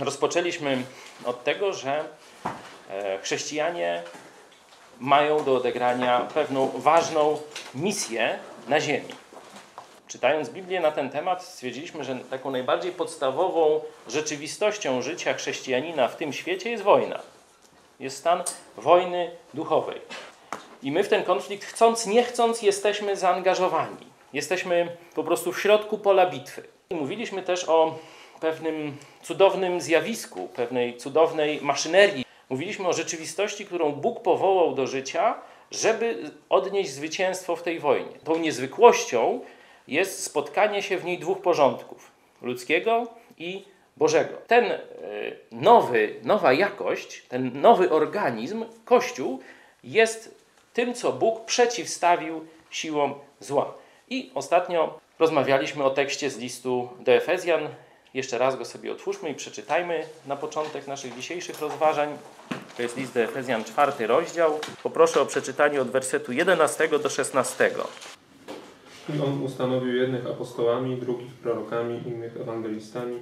Rozpoczęliśmy od tego, że e, chrześcijanie mają do odegrania pewną ważną misję na ziemi. Czytając Biblię na ten temat, stwierdziliśmy, że taką najbardziej podstawową rzeczywistością życia chrześcijanina w tym świecie jest wojna. Jest stan wojny duchowej. I my w ten konflikt, chcąc, nie chcąc, jesteśmy zaangażowani. Jesteśmy po prostu w środku pola bitwy. I mówiliśmy też o pewnym cudownym zjawisku, pewnej cudownej maszynerii. Mówiliśmy o rzeczywistości, którą Bóg powołał do życia, żeby odnieść zwycięstwo w tej wojnie. Tą niezwykłością jest spotkanie się w niej dwóch porządków: ludzkiego i Bożego. Ten e, nowy, nowa jakość, ten nowy organizm, Kościół, jest tym, co Bóg przeciwstawił siłom zła. I ostatnio rozmawialiśmy o tekście z listu do Efezjan. Jeszcze raz go sobie otwórzmy i przeczytajmy na początek naszych dzisiejszych rozważań. To jest list do Efezjan, czwarty rozdział. Poproszę o przeczytanie od wersetu 11 do 16. I on ustanowił jednych apostołami, drugich prorokami, innych ewangelistami,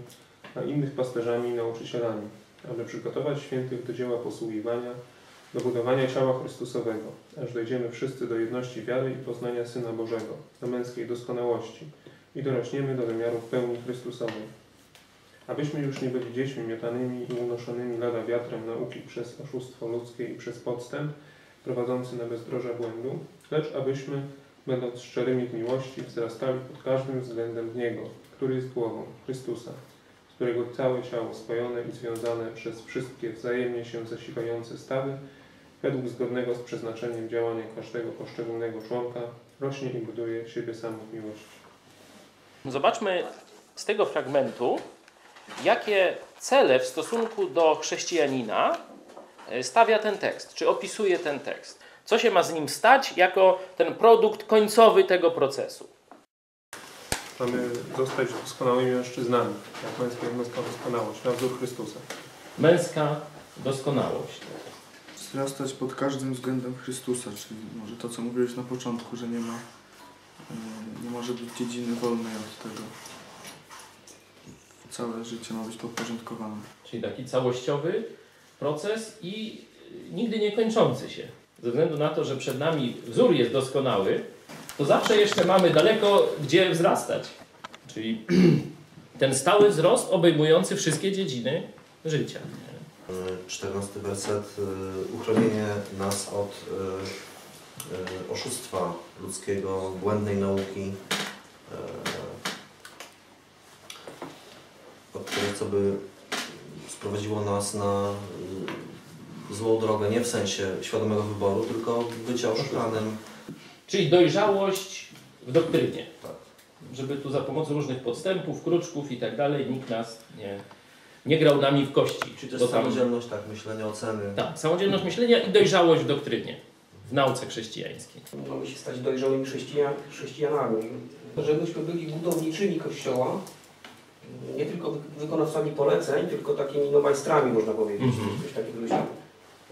a innych pasterzami i nauczycielami, aby przygotować świętych do dzieła posługiwania, do budowania ciała Chrystusowego, aż dojdziemy wszyscy do jedności wiary i poznania Syna Bożego, do męskiej doskonałości i dorośniemy do wymiaru pełni Chrystusowej. Abyśmy już nie byli dziećmi miotanymi i unoszonymi lada wiatrem nauki przez oszustwo ludzkie i przez podstęp, prowadzący na bezdroża błędu, lecz abyśmy będąc szczerymi w miłości, wzrastali pod każdym względem w Niego, który jest głową, Chrystusa, z którego całe ciało spojone i związane przez wszystkie wzajemnie się zasilające stawy, według zgodnego z przeznaczeniem działania każdego poszczególnego członka, rośnie i buduje siebie samo w miłości. Zobaczmy z tego fragmentu, jakie cele w stosunku do chrześcijanina e, stawia ten tekst, czy opisuje ten tekst. Co się ma z nim stać jako ten produkt końcowy tego procesu? Mamy zostać doskonałymi mężczyznami, jak męska męska doskonałość, na wzór Chrystusa. Męska doskonałość. wzrastać pod każdym względem Chrystusa, czyli może to, co mówiłeś na początku, że nie ma, e, nie może być dziedziny wolnej od tego. Całe życie ma być podporządkowane. Czyli taki całościowy proces i nigdy nie kończący się. Ze względu na to, że przed nami wzór jest doskonały, to zawsze jeszcze mamy daleko gdzie wzrastać. Czyli ten stały wzrost obejmujący wszystkie dziedziny życia. 14 werset. y, Uchronienie nas od y, y, oszustwa ludzkiego, błędnej nauki, y, co by sprowadziło nas na y, złą drogę, nie w sensie świadomego wyboru, tylko bycia oszukanym. Czyli dojrzałość w doktrynie. Tak. Żeby tu za pomocą różnych podstępów, kruczków i tak dalej nikt nas nie, nie grał nami w kości. Czy też samodzielność, tak, myślenie, oceny. Tak, samodzielność myślenia i dojrzałość w doktrynie, w nauce chrześcijańskiej. Mamy się stać dojrzałymi chrześcijan, chrześcijanami. Żebyśmy byli budowniczymi Kościoła, nie tylko wy- wykonawcami poleceń, tylko takimi no, majstrami, można powiedzieć. Mhm. Coś takiego.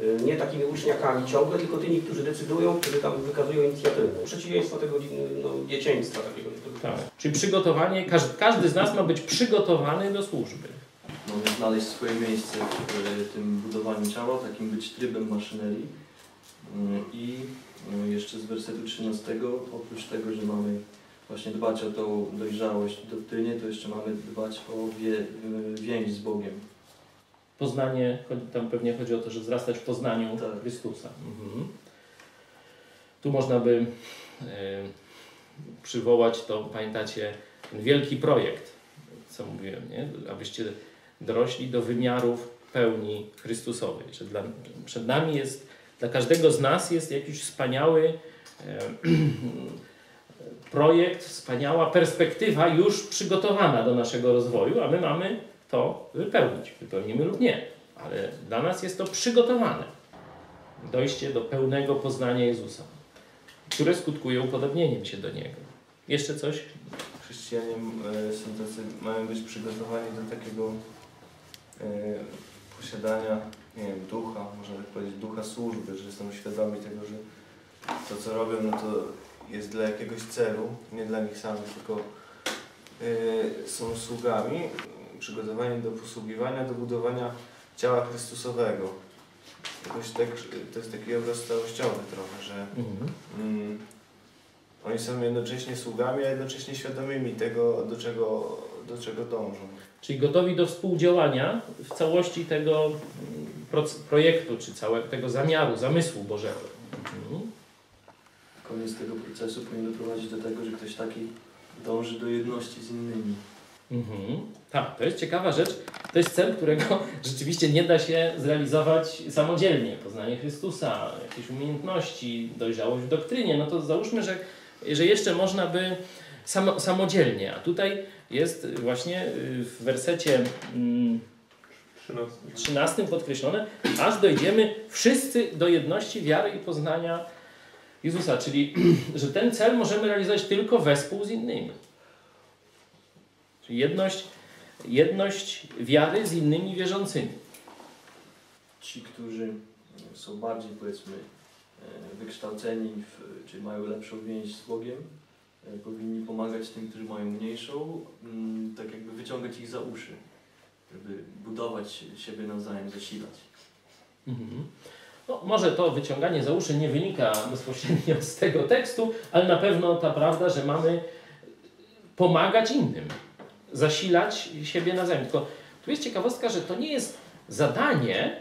Y, Nie takimi uczniakami ciągle, tylko tymi, którzy decydują, którzy tam wykazują inicjatywę. Przeciwieństwo tego no, dzieciństwa takiego. Tak. Czyli przygotowanie, każdy, każdy z nas ma być przygotowany do służby. Mamy znaleźć swoje miejsce w e, tym budowaniu ciała, takim być trybem maszynerii. Mm, I jeszcze z wersetu 13, oprócz tego, że mamy właśnie dbać o tą dojrzałość doktrynie, to jeszcze mamy dbać o wie, e, więź z Bogiem. Poznanie, tam pewnie chodzi o to, że wzrastać w poznaniu Tak. Chrystusa. Mhm. Tu można by e, przywołać to, pamiętacie, ten wielki projekt, co mówiłem, nie? abyście dorośli do wymiarów pełni Chrystusowej. Że dla, przed nami jest, dla każdego z nas jest jakiś wspaniały e, projekt, wspaniała perspektywa już przygotowana do naszego rozwoju, a my mamy to wypełnić. Wypełnimy lub nie, ale dla nas jest to przygotowane. Dojście do pełnego poznania Jezusa, które skutkuje upodobnieniem się do Niego. Jeszcze coś? Chrześcijanie e, są tacy, mają być przygotowani do takiego e, posiadania, nie wiem, ducha, można tak powiedzieć, ducha służby, że są świadomi tego, że to co robią, no to jest dla jakiegoś celu, nie dla nich samych, tylko e, są sługami, przygotowanie do posługiwania, do budowania ciała Chrystusowego. Jakoś tak, to jest taki obraz całościowy trochę, że Mhm. mm, oni są jednocześnie sługami, a jednocześnie świadomymi tego, do czego, do czego dążą. Czyli gotowi do współdziałania w całości tego mm, projektu, czy całego tego zamiaru, zamysłu Bożego. Mhm. Koniec tego procesu powinien doprowadzić do tego, że ktoś taki dąży do jedności z innymi. Mhm. Tak, to jest ciekawa rzecz. To jest cel, którego rzeczywiście nie da się zrealizować samodzielnie. Poznanie Chrystusa, jakieś umiejętności, dojrzałość w doktrynie. No to załóżmy, że, że jeszcze można by samo, samodzielnie. A tutaj jest właśnie y, w wersecie mm, 13. 13 podkreślone, aż dojdziemy wszyscy do jedności wiary i poznania Jezusa. Czyli, że ten cel możemy realizować tylko wespół z innymi. Czyli jedność, jedność wiary z innymi wierzącymi. Ci, którzy są bardziej powiedzmy e, wykształceni, w, czy mają lepszą więź z Bogiem, e, powinni pomagać tym, którzy mają mniejszą, mm, tak jakby wyciągać ich za uszy, żeby budować siebie nawzajem, zasilać. Mhm. No, może to wyciąganie za uszy nie wynika bezpośrednio z tego tekstu, ale na pewno ta prawda, że mamy pomagać innym, zasilać siebie nawzajem. Tylko tu jest ciekawostka, że to nie jest zadanie,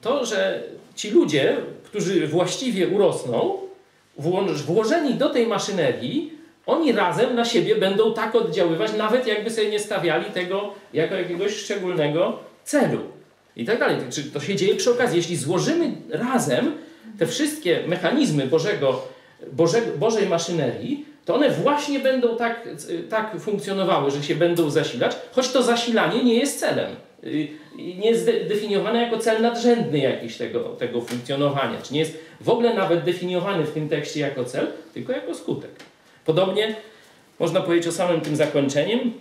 to, że ci ludzie, którzy właściwie urosną, wło- włożeni do tej maszynerii, oni razem na siebie będą tak oddziaływać, nawet jakby sobie nie stawiali tego jako jakiegoś szczególnego celu i tak dalej. Czy to się dzieje przy okazji? Jeśli złożymy razem te wszystkie mechanizmy Bożego, Boże, Bożej maszynerii, to one właśnie będą tak, tak funkcjonowały, że się będą zasilać, choć to zasilanie nie jest celem. Nie jest zdefiniowane jako cel nadrzędny jakiś tego, tego funkcjonowania, czy nie jest w ogóle nawet definiowany w tym tekście jako cel, tylko jako skutek. Podobnie można powiedzieć o samym tym zakończeniem,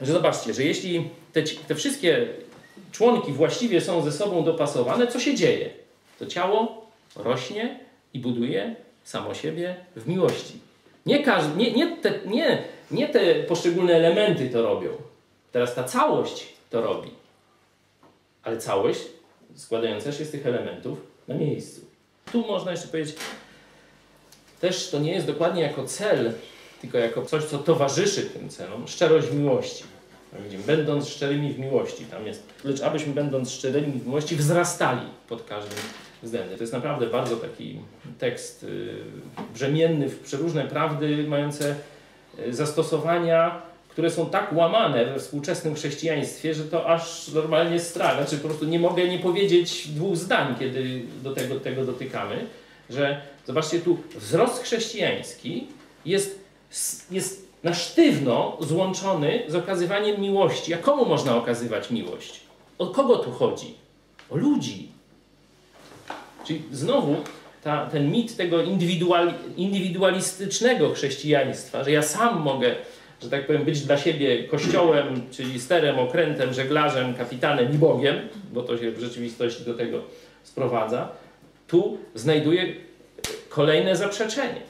że zobaczcie, że jeśli te, te wszystkie członki właściwie są ze sobą dopasowane, co się dzieje? To ciało rośnie i buduje samo siebie w miłości. Nie, każdy, nie, nie, te, nie, nie te poszczególne elementy to robią. Teraz ta całość to robi. Ale całość składająca się z tych elementów na miejscu. Tu można jeszcze powiedzieć, też to nie jest dokładnie jako cel, tylko jako coś, co towarzyszy tym celom, szczerość miłości. Będąc szczerymi w miłości, tam jest. Lecz abyśmy będąc szczerymi w miłości wzrastali pod każdym względem. To jest naprawdę bardzo taki tekst y, brzemienny w przeróżne prawdy, mające y, zastosowania, które są tak łamane we współczesnym chrześcijaństwie, że to aż normalnie strach. Znaczy po prostu nie mogę nie powiedzieć dwóch zdań, kiedy do tego, tego dotykamy, że zobaczcie tu, wzrost chrześcijański jest, jest na sztywno złączony z okazywaniem miłości. A komu można okazywać miłość? O kogo tu chodzi? O ludzi. Czyli znowu ta, ten mit tego indywidual, indywidualistycznego chrześcijaństwa, że ja sam mogę, że tak powiem, być dla siebie kościołem, czyli sterem, okrętem, żeglarzem, kapitanem i Bogiem, bo to się w rzeczywistości do tego sprowadza, tu znajduje kolejne zaprzeczenie.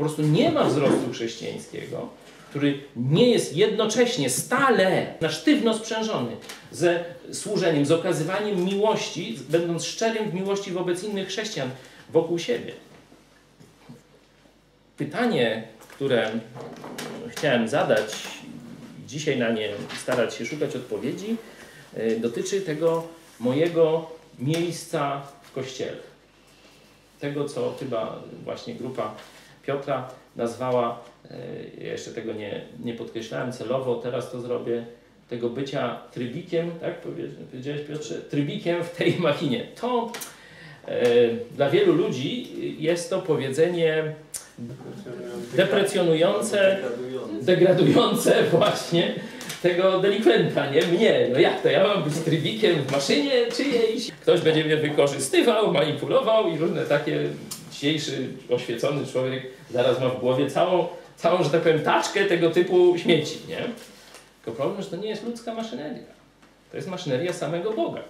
Po prostu nie ma wzrostu chrześcijańskiego, który nie jest jednocześnie stale na sztywno sprzężony ze służeniem, z okazywaniem miłości, będąc szczerym w miłości wobec innych chrześcijan wokół siebie. Pytanie, które chciałem zadać, dzisiaj na nie starać się szukać odpowiedzi, y, dotyczy tego mojego miejsca w kościele. Tego, co chyba właśnie grupa Piotra nazwała, e, ja jeszcze tego nie, nie podkreślałem celowo, teraz to zrobię, tego bycia trybikiem, tak powiedzi- powiedziałeś Piotrze, trybikiem w tej machinie. To e, dla wielu ludzi jest to powiedzenie deprecjonujące, degradujące właśnie tego delikwenta, nie mnie. No jak to, ja mam być trybikiem w maszynie czyjejś? Ktoś będzie mnie wykorzystywał, manipulował i różne takie dzisiejszy oświecony człowiek zaraz ma w głowie całą, całą, że tak powiem, taczkę tego typu śmieci, nie? Tylko problem, że to nie jest ludzka maszyneria. To jest maszyneria samego Boga.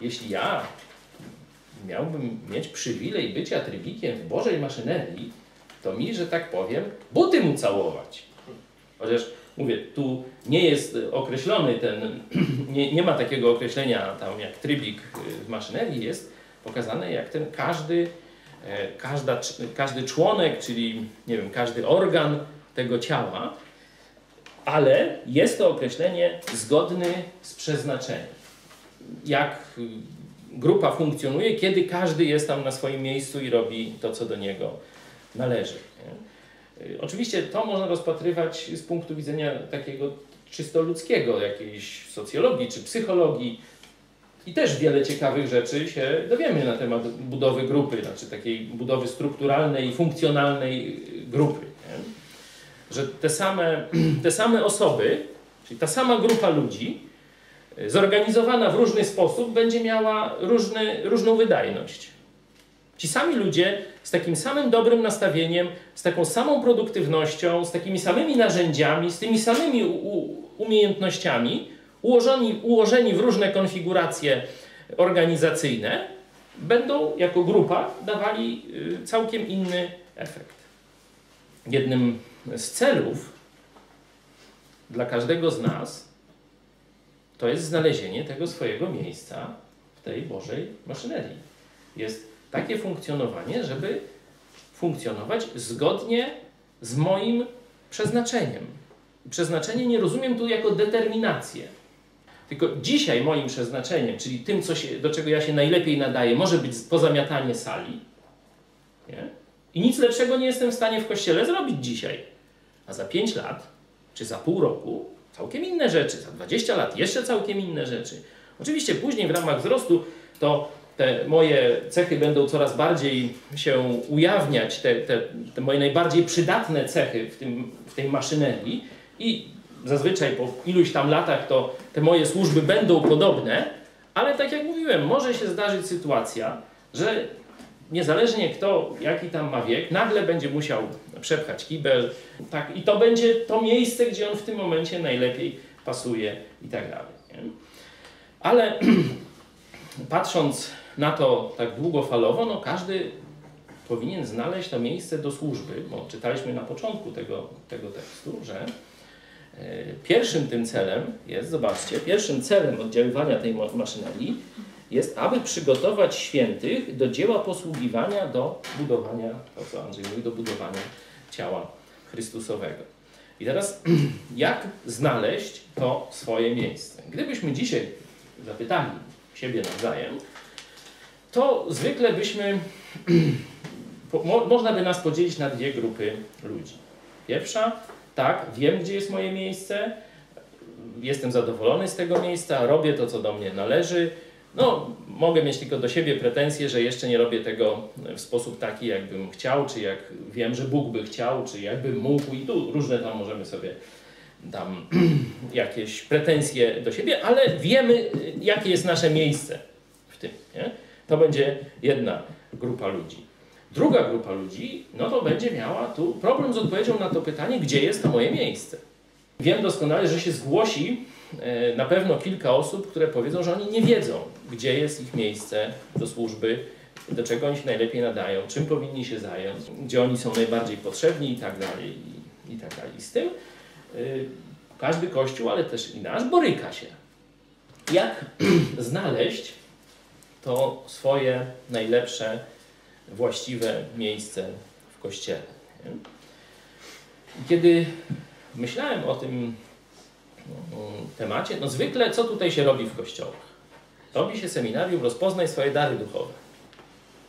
Jeśli ja miałbym mieć przywilej bycia trybikiem w Bożej maszynerii, to mi, że tak powiem, buty mu całować. Chociaż mówię, tu nie jest określony ten, nie, nie ma takiego określenia tam jak trybik w maszynerii, jest pokazane jak ten każdy, e, każda, każdy członek, czyli nie wiem, każdy organ tego ciała, ale jest to określenie zgodny z przeznaczeniem. Jak y, grupa funkcjonuje, kiedy każdy jest tam na swoim miejscu i robi to, co do niego należy. Y, Oczywiście to można rozpatrywać z punktu widzenia takiego czysto ludzkiego, jakiejś socjologii czy psychologii. I też wiele ciekawych rzeczy się dowiemy na temat budowy grupy, znaczy takiej budowy strukturalnej i funkcjonalnej grupy. Nie? Że te same, te same osoby, czyli ta sama grupa ludzi, y, zorganizowana w różny sposób, będzie miała różny, różną wydajność. Ci sami ludzie z takim samym dobrym nastawieniem, z taką samą produktywnością, z takimi samymi narzędziami, z tymi samymi umiejętnościami, ułożeni, ułożeni w różne konfiguracje organizacyjne, będą jako grupa dawali y, całkiem inny efekt. Jednym z celów dla każdego z nas to jest znalezienie tego swojego miejsca w tej Bożej maszynerii. Jest takie funkcjonowanie, żeby funkcjonować zgodnie z moim przeznaczeniem. Przeznaczenie nie rozumiem tu jako determinację. Tylko dzisiaj moim przeznaczeniem, czyli tym, co się, do czego ja się najlepiej nadaję, może być pozamiatanie sali. Nie? I nic lepszego nie jestem w stanie w kościele zrobić dzisiaj. A za 5 lat, czy za pół roku, całkiem inne rzeczy. Za 20 lat jeszcze całkiem inne rzeczy. Oczywiście później w ramach wzrostu to te moje cechy będą coraz bardziej się ujawniać, te, te, te moje najbardziej przydatne cechy w, tym, w tej maszynerii i zazwyczaj po iluś tam latach to te moje służby będą podobne, ale tak jak mówiłem, może się zdarzyć sytuacja, że niezależnie kto, jaki tam ma wiek, nagle będzie musiał przepchać kibel tak, i to będzie to miejsce, gdzie on w tym momencie najlepiej pasuje i tak dalej. Nie? Ale patrząc na to tak długofalowo, no każdy powinien znaleźć to miejsce do służby, bo czytaliśmy na początku tego, tego tekstu, że pierwszym tym celem jest, zobaczcie, pierwszym celem oddziaływania tej maszynerii jest, aby przygotować świętych do dzieła posługiwania do budowania, to co Andrzej mówi, do budowania ciała Chrystusowego. I teraz, jak znaleźć to swoje miejsce? Gdybyśmy dzisiaj zapytali siebie nawzajem, to zwykle byśmy, mo, można by nas podzielić na dwie grupy ludzi. Pierwsza, tak, wiem gdzie jest moje miejsce, jestem zadowolony z tego miejsca, robię to, co do mnie należy. No, mogę mieć tylko do siebie pretensje, że jeszcze nie robię tego w sposób taki, jakbym chciał, czy jak wiem, że Bóg by chciał, czy jakbym mógł, i tu różne tam możemy sobie tam jakieś pretensje do siebie, ale wiemy, jakie jest nasze miejsce w tym. Nie? To będzie jedna grupa ludzi. Druga grupa ludzi, no to będzie miała tu problem z odpowiedzią na to pytanie, gdzie jest to moje miejsce. Wiem doskonale, że się zgłosi e, na pewno kilka osób, które powiedzą, że oni nie wiedzą, gdzie jest ich miejsce do służby, do czego oni się najlepiej nadają, czym powinni się zająć, gdzie oni są najbardziej potrzebni i tak dalej. I, tak dalej. I z tym y, każdy kościół, ale też i nasz, boryka się. Jak znaleźć to swoje najlepsze, właściwe miejsce w kościele. Kiedy myślałem o tym mm, temacie, no zwykle co tutaj się robi w kościołach? Robi się seminarium Rozpoznaj swoje dary duchowe.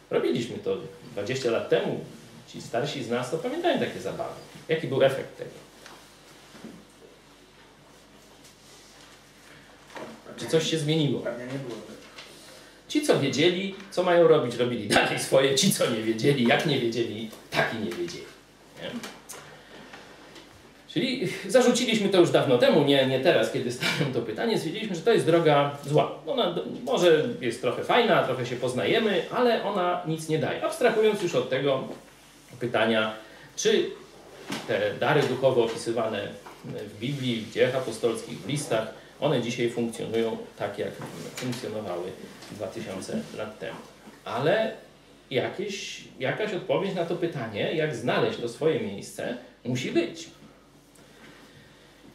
Robiliśmy to 20 lat temu. Ci starsi z nas to pamiętają takie zabawy. Jaki był efekt tego? Czy coś się zmieniło? Pewnie nie było. Ci, co wiedzieli, co mają robić, robili dalej swoje. Ci, co nie wiedzieli, jak nie wiedzieli, tak i nie wiedzieli. Nie? Czyli zarzuciliśmy to już dawno temu, nie, nie teraz, kiedy stawiam to pytanie. Stwierdziliśmy, że to jest droga zła. Ona może jest trochę fajna, trochę się poznajemy, ale ona nic nie daje. Abstrahując już od tego pytania, czy te dary duchowe opisywane w Biblii, w dziejach apostolskich, w listach, one dzisiaj funkcjonują tak, jak funkcjonowały 2000 lat temu. Ale jakieś, jakaś odpowiedź na to pytanie, jak znaleźć to swoje miejsce, musi być.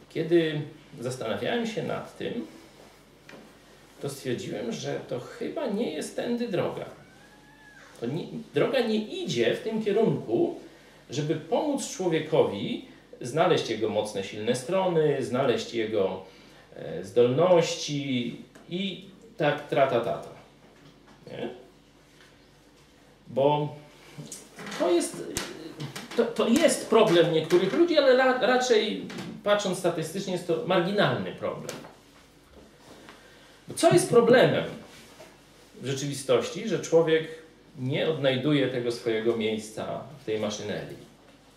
Kiedy zastanawiałem się nad tym, to stwierdziłem, że to chyba nie jest tędy droga. Nie, droga nie idzie w tym kierunku, żeby pomóc człowiekowi znaleźć jego mocne, silne strony, znaleźć jego zdolności i tak trata tata. Nie? Bo to jest, to, to jest problem niektórych ludzi, ale ra, raczej patrząc statystycznie jest to marginalny problem. Bo co jest problemem w rzeczywistości, że człowiek nie odnajduje tego swojego miejsca w tej maszynerii?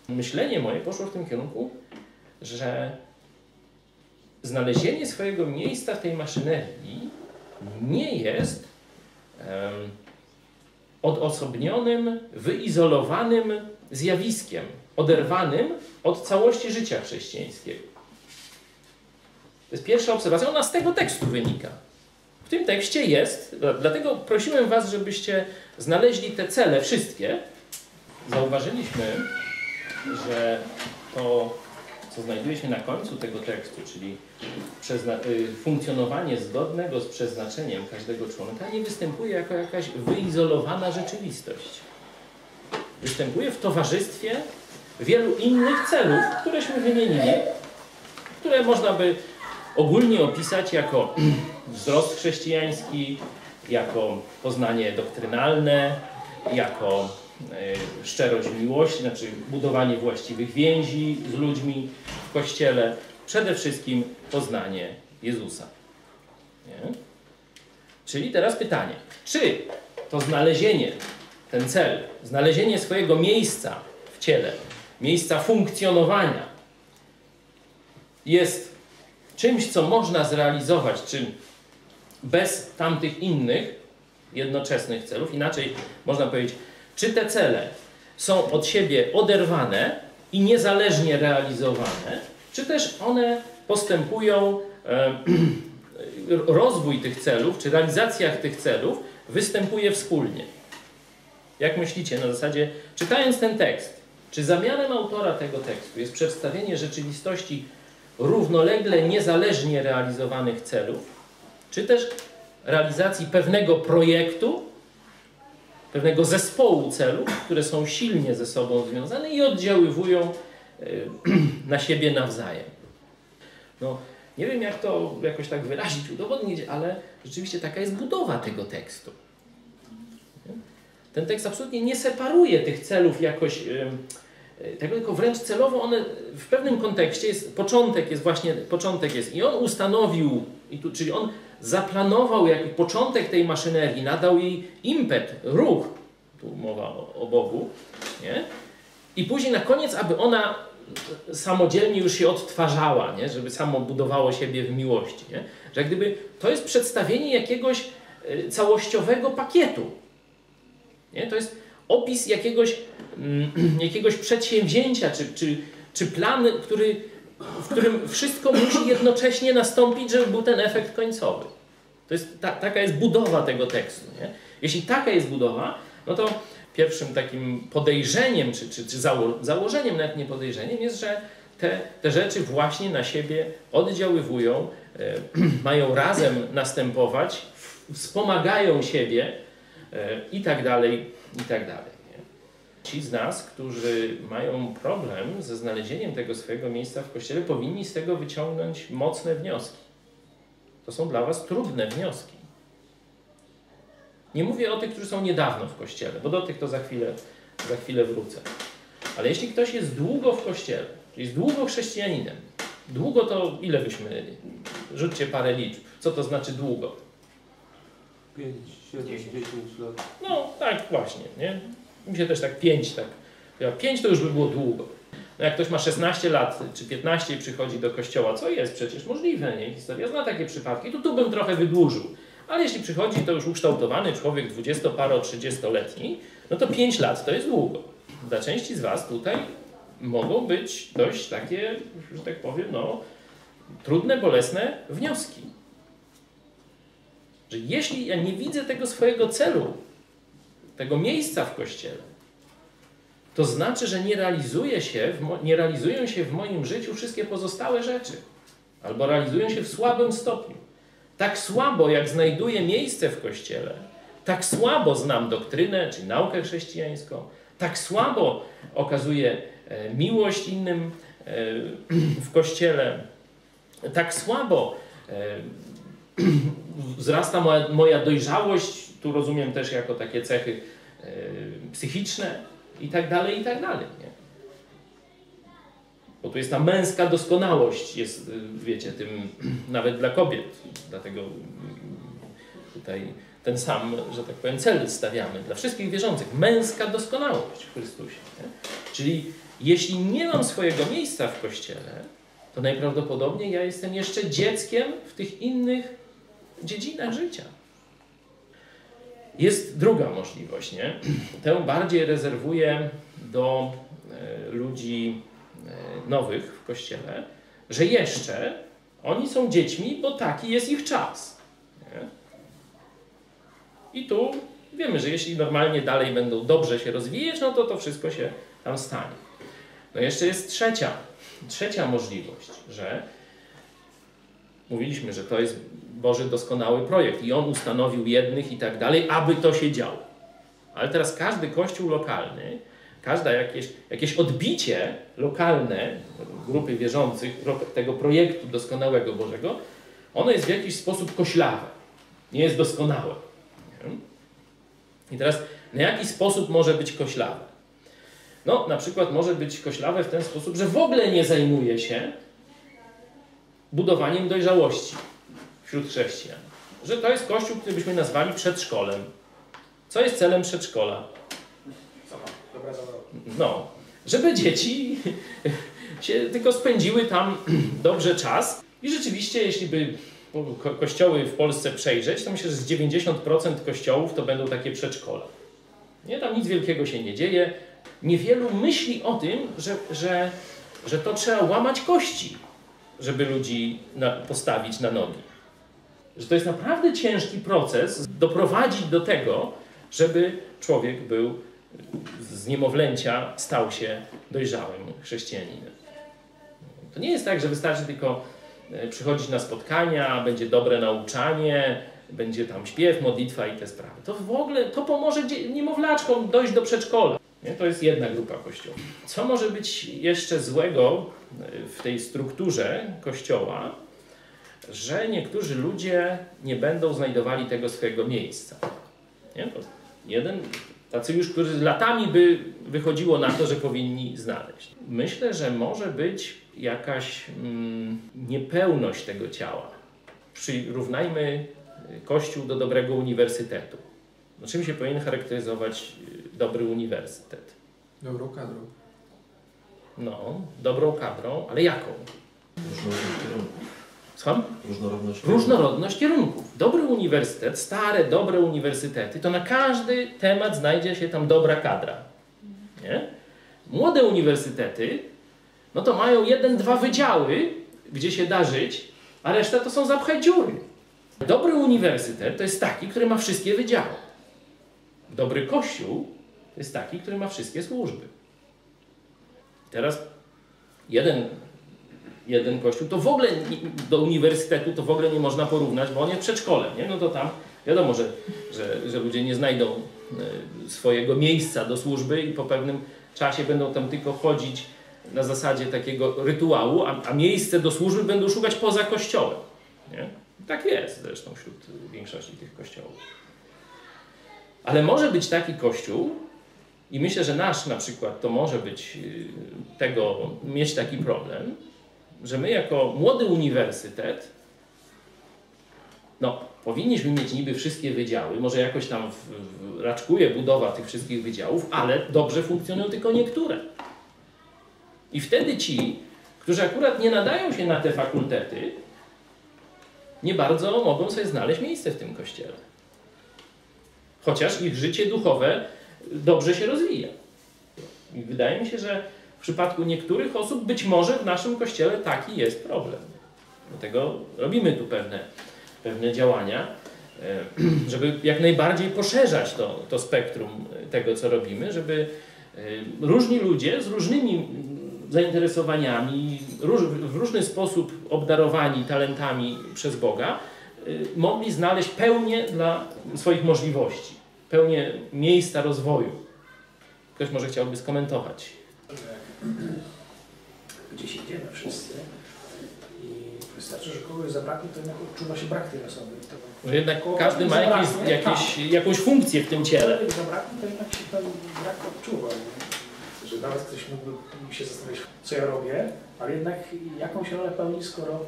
Myślenie moje poszło w tym kierunku, że znalezienie swojego miejsca w tej maszynerii nie jest em, odosobnionym, wyizolowanym zjawiskiem, oderwanym od całości życia chrześcijańskiego. To jest pierwsza obserwacja, ona z tego tekstu wynika. W tym tekście jest, dlatego prosiłem Was, żebyście znaleźli te cele wszystkie. Zauważyliśmy, że to, co znajduje się na końcu tego tekstu, czyli y, funkcjonowanie zgodnego z przeznaczeniem każdego członka, nie występuje jako jakaś wyizolowana rzeczywistość. Występuje w towarzystwie wielu innych celów, któreśmy wymienili, które można by ogólnie opisać jako wzrost chrześcijański, jako poznanie doktrynalne, jako szczerość miłości, znaczy budowanie właściwych więzi z ludźmi w Kościele, przede wszystkim poznanie Jezusa. Nie? Czyli teraz pytanie, czy to znalezienie, ten cel, znalezienie swojego miejsca w ciele, miejsca funkcjonowania jest czymś, co można zrealizować, czym bez tamtych innych jednoczesnych celów, inaczej można powiedzieć, czy te cele są od siebie oderwane i niezależnie realizowane, czy też one postępują, e, rozwój tych celów, czy realizacja tych celów występuje wspólnie. Jak myślicie, na zasadzie, czytając ten tekst, czy zamiarem autora tego tekstu jest przedstawienie rzeczywistości równolegle, niezależnie realizowanych celów, czy też realizacji pewnego projektu, pewnego zespołu celów, które są silnie ze sobą związane i oddziaływują y, na siebie nawzajem. No, nie wiem, jak to jakoś tak wyrazić, udowodnić, ale rzeczywiście taka jest budowa tego tekstu. Ten tekst absolutnie nie separuje tych celów jakoś, y, y, tego tylko wręcz celowo one w pewnym kontekście jest, początek jest właśnie, początek jest i on ustanowił, i tu, czyli on zaplanował jaki początek tej maszynerii, nadał jej impet, ruch, tu mowa o, o Bogu, nie? i później na koniec, aby ona samodzielnie już się odtwarzała, nie? żeby samo budowało siebie w miłości. Nie? Że gdyby to jest przedstawienie jakiegoś y, całościowego pakietu. Nie? To jest opis jakiegoś, mm, jakiegoś przedsięwzięcia, czy, czy, czy plan, który, w którym wszystko musi jednocześnie nastąpić, żeby był ten efekt końcowy. To jest, ta, taka jest budowa tego tekstu. Nie? Jeśli taka jest budowa, no to pierwszym takim podejrzeniem, czy, czy, czy zało, założeniem, nawet nie podejrzeniem, jest, że te, te rzeczy właśnie na siebie oddziaływują, e, mają razem następować, wspomagają siebie e, i tak dalej, i tak dalej. Ci z nas, którzy mają problem ze znalezieniem tego swojego miejsca w Kościele, powinni z tego wyciągnąć mocne wnioski. To są dla Was trudne wnioski. Nie mówię o tych, którzy są niedawno w Kościele, bo do tych to za chwilę, za chwilę wrócę. Ale jeśli ktoś jest długo w Kościele, czyli jest długo chrześcijaninem, długo to ile byśmy, rzućcie parę liczb, co to znaczy długo? 5, 7, 10 lat. No tak właśnie, nie? Mi się też tak 5 tak. 5 to już by było długo. No jak ktoś ma 16 lat czy 15 i przychodzi do kościoła, co jest przecież możliwe, nie? Historia zna takie przypadki, to tu bym trochę wydłużył. Ale jeśli przychodzi to już ukształtowany człowiek 20-paro-30-letni, no to 5 lat to jest długo. Dla części z Was tutaj mogą być dość takie, że tak powiem, no, trudne, bolesne wnioski. Że jeśli ja nie widzę tego swojego celu, tego miejsca w kościele, to znaczy, że nie, realizuje się nie realizują się w moim życiu wszystkie pozostałe rzeczy. albo realizują się w słabym stopniu. Tak słabo, jak znajduję miejsce w kościele, tak słabo znam doktrynę czy naukę chrześcijańską, tak słabo okazuję e, miłość innym e, w kościele, tak słabo e, wzrasta moja, moja dojrzałość, tu rozumiem też jako takie cechy e, psychiczne i tak dalej, i tak dalej. Nie? Bo tu jest ta męska doskonałość, jest, y, wiecie, tym nawet dla kobiet. Dlatego y, tutaj ten sam, że tak powiem, cel stawiamy dla wszystkich wierzących. Męska doskonałość w Chrystusie. Nie? Czyli jeśli nie mam swojego miejsca w Kościele, to najprawdopodobniej ja jestem jeszcze dzieckiem w tych innych dziedzinach życia. Jest druga możliwość, nie? Tę bardziej rezerwuję do e, ludzi e, nowych w kościele, że jeszcze oni są dziećmi, bo taki jest ich czas. Nie? I tu wiemy, że jeśli normalnie dalej będą dobrze się rozwijać, no to to wszystko się tam stanie. No jeszcze jest trzecia, trzecia możliwość, że mówiliśmy, że to jest Boży doskonały projekt i On ustanowił jednych i tak dalej, aby to się działo. Ale teraz każdy kościół lokalny, każda jakieś, jakieś odbicie lokalne grupy wierzących tego projektu doskonałego Bożego, ono jest w jakiś sposób koślawe. Nie jest doskonałe. I teraz na jaki sposób może być koślawe? No, na przykład może być koślawe w ten sposób, że w ogóle nie zajmuje się budowaniem dojrzałości wśród chrześcijan. Że to jest kościół, który byśmy nazwali przedszkolem. Co jest celem przedszkola? No, żeby dzieci się tylko spędziły tam dobrze czas. I rzeczywiście, jeśli by ko kościoły w Polsce przejrzeć, to myślę, że z 90% kościołów to będą takie przedszkola. Nie, tam nic wielkiego się nie dzieje. Niewielu myśli o tym, że, że, że to trzeba łamać kości, żeby ludzi na, postawić na nogi. Że to jest naprawdę ciężki proces doprowadzić do tego, żeby człowiek był z niemowlęcia stał się dojrzałym chrześcijaninem. To nie jest tak, że wystarczy tylko e, przychodzić na spotkania, będzie dobre nauczanie, będzie tam śpiew, modlitwa i te sprawy. To w ogóle to pomoże niemowlaczkom dojść do przedszkola. Nie? To jest jedna grupa kościoła. Co może być jeszcze złego e, w tej strukturze kościoła, że niektórzy ludzie nie będą znajdowali tego swojego miejsca. Nie? To jeden, tacy już, którzy latami by wychodziło na to, że powinni znaleźć. Myślę, że może być jakaś mm, niepełność tego ciała. Przyrównajmy Kościół do dobrego uniwersytetu. No, czym się powinien charakteryzować y, dobry uniwersytet? Dobrą kadrą. No, dobrą kadrą, ale jaką? Różnorodność kierunków. Słucham? Różnorodność Różnorodność kierunków. Dobry uniwersytet, stare, dobre uniwersytety, to na każdy temat znajdzie się tam dobra kadra. Nie? Młode uniwersytety, no to mają jeden, dwa wydziały, gdzie się da żyć, a reszta to są zapchaj dziury. Dobry uniwersytet to jest taki, który ma wszystkie wydziały. Dobry kościół to jest taki, który ma wszystkie służby. Teraz jeden jeden kościół, to w ogóle do uniwersytetu to w ogóle nie można porównać, bo on jest przedszkolem, nie? No to tam wiadomo, że, że, że ludzie nie znajdą e, swojego miejsca do służby i po pewnym czasie będą tam tylko chodzić na zasadzie takiego rytuału, a, a miejsce do służby będą szukać poza kościołem. Nie? Tak jest zresztą wśród większości tych kościołów. Ale może być taki kościół, i myślę, że nasz na przykład to może być e, tego, mieć taki problem, że my jako młody uniwersytet, no, powinniśmy mieć niby wszystkie wydziały, może jakoś tam w, w, raczkuje budowa tych wszystkich wydziałów, ale dobrze funkcjonują tylko niektóre. I wtedy ci, którzy akurat nie nadają się na te fakultety, nie bardzo mogą sobie znaleźć miejsce w tym kościele. Chociaż ich życie duchowe dobrze się rozwija. I wydaje mi się, że w przypadku niektórych osób być może w naszym kościele taki jest problem. Dlatego robimy tu pewne, pewne działania, e, żeby jak najbardziej poszerzać to, to spektrum tego, co robimy, żeby e, różni ludzie z różnymi zainteresowaniami, w różny sposób obdarowani talentami przez Boga, mogli znaleźć pełnię dla swoich możliwości, pełnię miejsca rozwoju. Ktoś może chciałby skomentować. gdzieś idziemy wszyscy i wystarczy, że kogoś zabraknie, to jednak odczuwa się brak tej osoby. To Że jednak każdy ma jakieś, jakieś, jakąś funkcję w tym ciele. Kogoś zabraknie, to jednak się ten brak odczuwa. Że nawet ktoś mógłby się zastanowić, co ja robię, ale jednak jakąś rolę pełni, skoro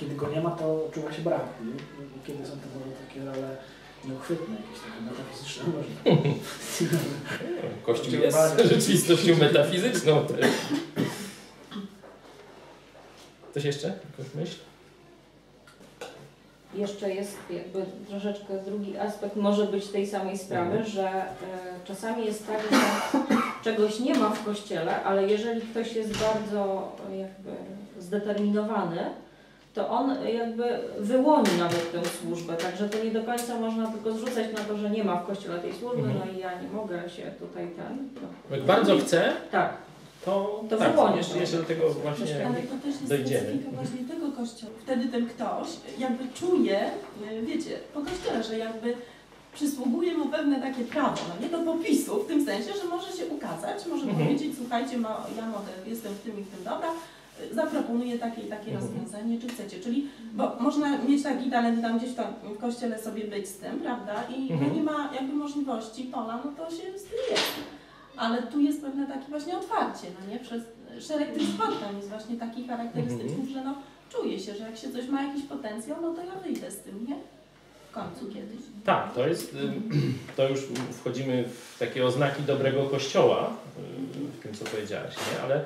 kiedy go nie ma, to odczuwa się brak. Nie? I Kiedy są to może takie role nieuchwytne, jakieś takie metafizyczne może. Kościół jest rzeczywistością metafizyczną też. Coś jeszcze? Jakąś myśl? Jeszcze jest jakby troszeczkę drugi aspekt może być tej samej sprawy, że e, czasami jest tak, że czegoś nie ma w kościele, ale jeżeli ktoś jest bardzo e, jakby zdeterminowany, to on jakby wyłoni nawet tę służbę, także to nie do końca można tylko zrzucać na to, że nie ma w kościele tej służby, Mhm. no i ja nie mogę się tutaj ten. To, Jak bardzo chcę, tak, to, To tak, wyłonię jeszcze, to. jeszcze do tego właśnie Ale to też jest dojdziemy. właśnie tego kościoła. Wtedy ten ktoś jakby czuje, e, wiecie, po kościele, że jakby przysługuje mu pewne takie prawo, no nie do popisu, w tym sensie, że może się ukazać, może Mhm. powiedzieć, słuchajcie, ma, ja mogę, jestem w tym i w tym dobra, zaproponuję takie i takie Mhm. rozwiązanie, czy chcecie, czyli, bo można mieć taki talent tam gdzieś tam w kościele sobie być z tym, prawda, i Mhm. nie ma jakby możliwości, pola, no to się z tym jest. Ale tu jest pewne takie właśnie otwarcie, no nie? Przez szereg tych spotkań jest właśnie takich charakterystycznych, że no czuje się, że jak się coś ma jakiś potencjał, no to ja wyjdę z tym, nie? W końcu kiedyś. Tak, to jest, to już wchodzimy w takie oznaki dobrego kościoła, tym co powiedziałeś, nie? ale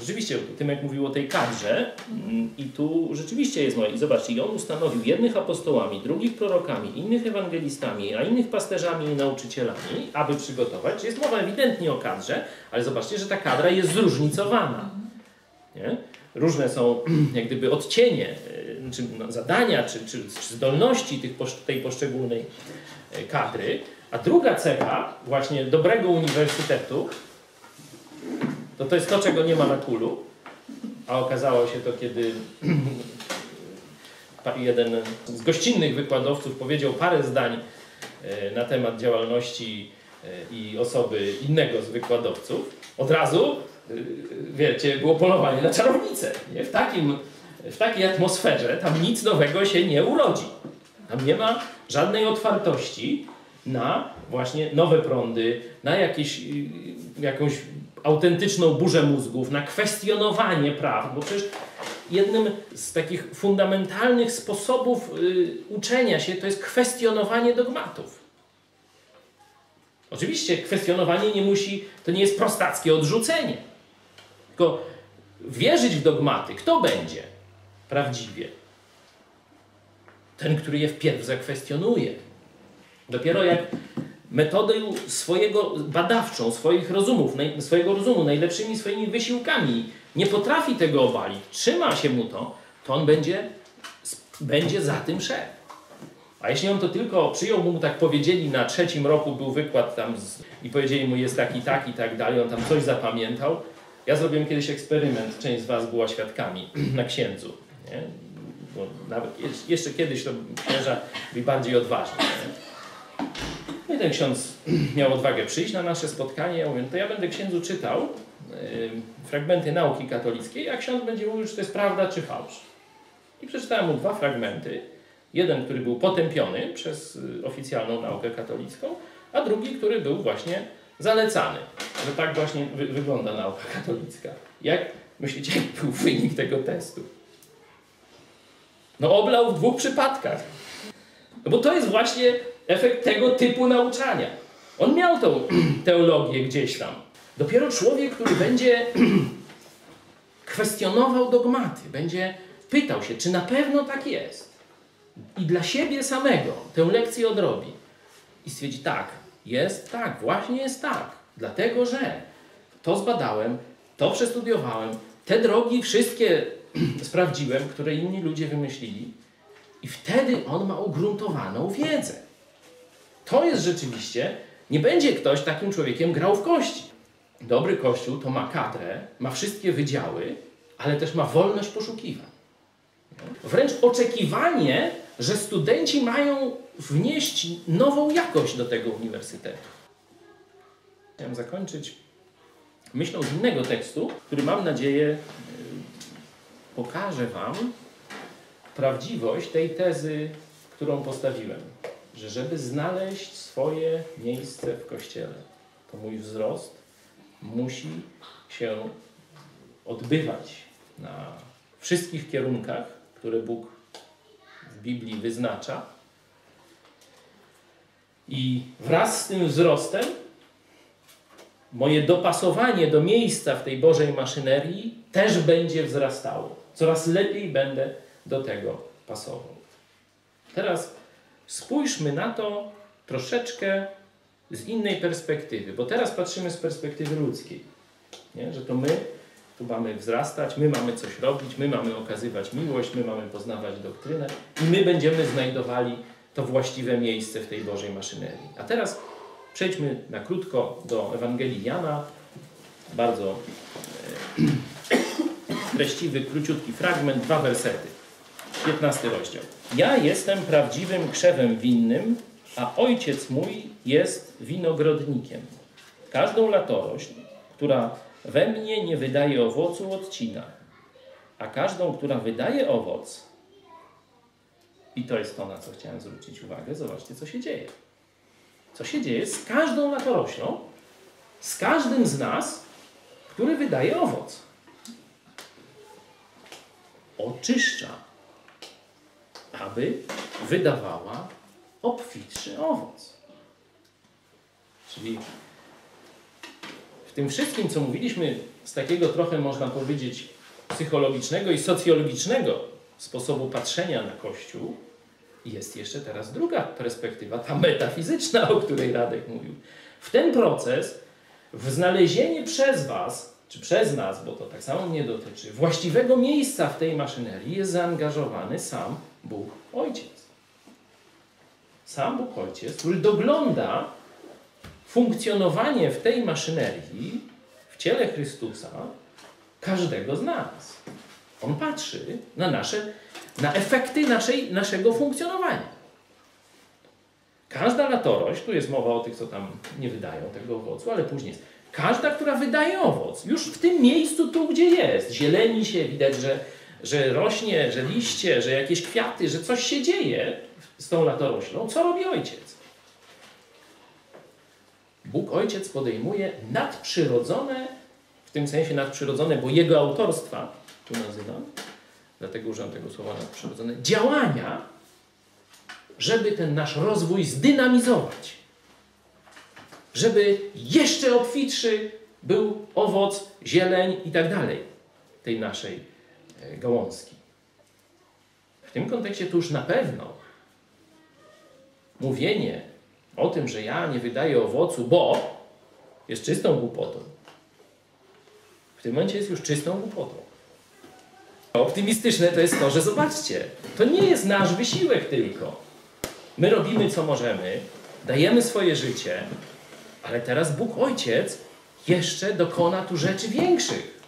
rzeczywiście Tymek mówił o tej kadrze ym, i tu rzeczywiście jest moje. I zobaczcie, i on ustanowił jednych apostołami, drugich prorokami, innych ewangelistami, a innych pasterzami i nauczycielami, aby przygotować. Jest mowa ewidentnie o kadrze, ale zobaczcie, że ta kadra jest zróżnicowana. Nie? Różne są jak gdyby odcienie, y, czy no, zadania, czy, czy, czy zdolności tych, tej poszczególnej y, kadry. A druga cecha właśnie dobrego uniwersytetu, to to jest to, czego nie ma na kulu, a okazało się to, kiedy jeden z gościnnych wykładowców powiedział parę zdań y, na temat działalności y, i osoby innego z wykładowców, od razu y, wiecie, było polowanie na czarownicę. Nie? W, takim, w takiej atmosferze tam nic nowego się nie urodzi. Tam nie ma żadnej otwartości na właśnie nowe prądy, na jakieś, jakąś autentyczną burzę mózgów, na kwestionowanie praw, bo przecież jednym z takich fundamentalnych sposobów y, uczenia się to jest kwestionowanie dogmatów. Oczywiście kwestionowanie nie musi, to nie jest prostackie odrzucenie. Tylko wierzyć w dogmaty, kto będzie prawdziwie? Ten, który je wpierw zakwestionuje. Dopiero jak metodę swojego badawczą, swoich rozumów, swojego rozumu, najlepszymi swoimi wysiłkami nie potrafi tego obalić, trzyma się mu to, to on będzie, będzie za tym szedł. A jeśli on to tylko przyjął, mu tak powiedzieli, na trzecim roku był wykład tam z, i powiedzieli mu jest taki, tak i tak dalej, on tam coś zapamiętał. Ja zrobiłem kiedyś eksperyment, część z Was była świadkami na księdzu. Nie? Bo nawet jeszcze kiedyś to księża byli bardziej odważni. Nie? Ten ksiądz miał odwagę przyjść na nasze spotkanie. Ja mówię, no to ja będę księdzu czytał y, fragmenty nauki katolickiej, a ksiądz będzie mówił, czy to jest prawda, czy fałsz. I przeczytałem mu dwa fragmenty. Jeden, który był potępiony przez y, oficjalną naukę katolicką, a drugi, który był właśnie zalecany. Że tak właśnie wy wygląda nauka katolicka. Jak myślicie, jaki był wynik tego testu? No oblał w dwóch przypadkach. No bo to jest właśnie efekt tego typu nauczania. On miał tą teologię gdzieś tam. Dopiero człowiek, który będzie kwestionował dogmaty, będzie pytał się, czy na pewno tak jest. I dla siebie samego tę lekcję odrobi. I stwierdzi, tak, jest tak, właśnie jest tak. Dlatego, że to zbadałem, to przestudiowałem, te drogi wszystkie sprawdziłem, które inni ludzie wymyślili. I wtedy on ma ugruntowaną wiedzę. To jest rzeczywiście, nie będzie ktoś takim człowiekiem grał w kości. Dobry kościół to ma kadrę, ma wszystkie wydziały, ale też ma wolność poszukiwań. Wręcz oczekiwanie, że studenci mają wnieść nową jakość do tego uniwersytetu. Chciałem zakończyć myślą z innego tekstu, który mam nadzieję y, pokaże Wam prawdziwość tej tezy, którą postawiłem. Że żeby znaleźć swoje miejsce w Kościele, to mój wzrost musi się odbywać na wszystkich kierunkach, które Bóg w Biblii wyznacza. I wraz z tym wzrostem moje dopasowanie do miejsca w tej Bożej maszynerii też będzie wzrastało. Coraz lepiej będę do tego pasował. Teraz spójrzmy na to troszeczkę z innej perspektywy, bo teraz patrzymy z perspektywy ludzkiej, nie? że to my tu mamy wzrastać, my mamy coś robić, my mamy okazywać miłość, my mamy poznawać doktrynę i my będziemy znajdowali to właściwe miejsce w tej Bożej maszynerii. A teraz przejdźmy na krótko do Ewangelii Jana. Bardzo e, treściwy, króciutki fragment, dwa wersety. 15 rozdział. Ja jestem prawdziwym krzewem winnym, a ojciec mój jest winogrodnikiem. Każdą latorośl, która we mnie nie wydaje owocu, odcina, a każdą, która wydaje owoc, i to jest to, na co chciałem zwrócić uwagę, zobaczcie, co się dzieje. Co się dzieje z każdą latoroślą, z każdym z nas, który wydaje owoc. Oczyszcza, aby wydawała obfitszy owoc. Czyli w tym wszystkim, co mówiliśmy z takiego trochę, można powiedzieć, psychologicznego i socjologicznego sposobu patrzenia na Kościół, jest jeszcze teraz druga perspektywa, ta metafizyczna, o której Radek mówił. W ten proces, w znalezienie przez Was, czy przez nas, bo to tak samo mnie dotyczy, właściwego miejsca w tej maszynerii jest zaangażowany sam Bóg Ojciec. Sam Bóg Ojciec, który dogląda funkcjonowanie w tej maszynerii, w ciele Chrystusa, każdego z nas. On patrzy na nasze, na efekty naszej, naszego funkcjonowania. Każda latorośl, tu jest mowa o tych, co tam nie wydają tego owocu, ale później jest. Każda, która wydaje owoc, już w tym miejscu, tu gdzie jest, zieleni się, widać, że, że rośnie, że liście, że jakieś kwiaty, że coś się dzieje z tą latoroślą. Co robi ojciec? Bóg Ojciec podejmuje nadprzyrodzone, w tym sensie nadprzyrodzone, bo jego autorstwa, tu nazywam, dlatego używam tego słowa nadprzyrodzone, działania, żeby ten nasz rozwój zdynamizować. Żeby jeszcze obfitszy był owoc, zieleń i tak dalej tej naszej gałązki. W tym kontekście to już na pewno mówienie o tym, że ja nie wydaję owocu, bo jest czystą głupotą. W tym momencie jest już czystą głupotą. Optymistyczne to jest to, że zobaczcie, to nie jest nasz wysiłek tylko. My robimy co możemy, dajemy swoje życie, ale teraz Bóg Ojciec jeszcze dokona tu rzeczy większych,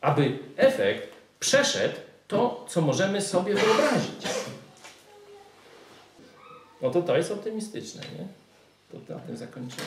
aby efekt przeszedł to, co możemy sobie wyobrazić. No to to jest optymistyczne, nie? To na tym zakończymy.